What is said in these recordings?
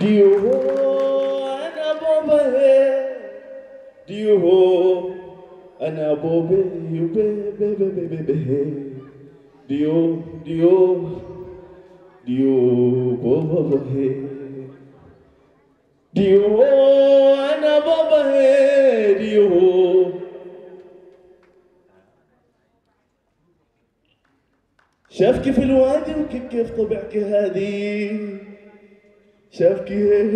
ديو أنا بابا ديو أنا بي ديو ديو ديو بابا ديو أنا بابا ديو شاف كيف الوادي وكيف كيف طبعك هادي شاف كيف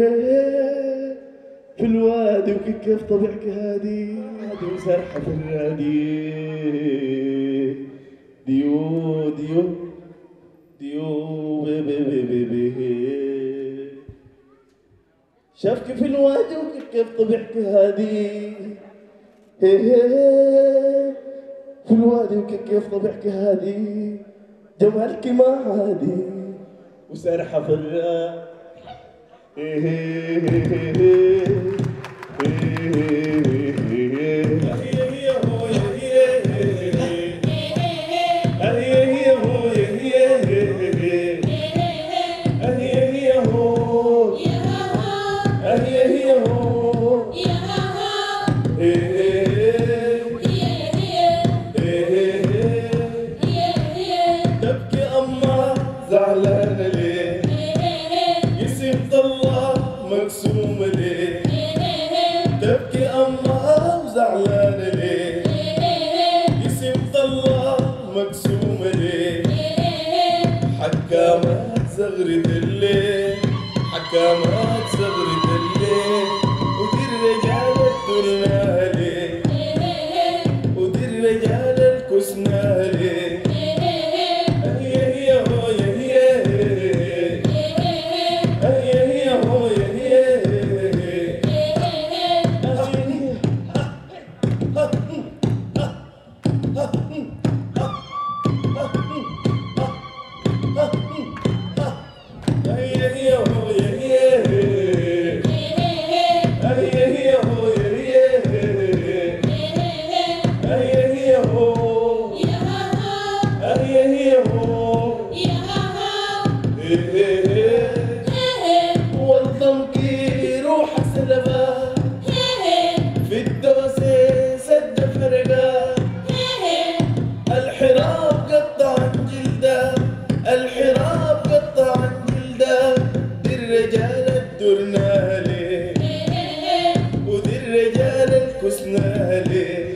في الوادي وكيف كيف طبعك هادي. هادي وسرحة في الرادي ديو ديو ديو بي بي بي بي بي شاف كيف الوادي وكيف كيف طبعك هادي في الوادي وكيف كيف طبعك هادي. جمالك ما عادي. وسرحة في الرادي زعلانة ليه يسيب الله مقسومة ليه؟ تبكي أما وزعلانة ليه؟ يسيب الله مقسومة ليه؟ حكامات زغرة الليل حكامات زغرة الليل ودي الرجال الدرنا ليه؟ ودي الرجال الكسنا ليه؟ هي الرجال الكسنا ليه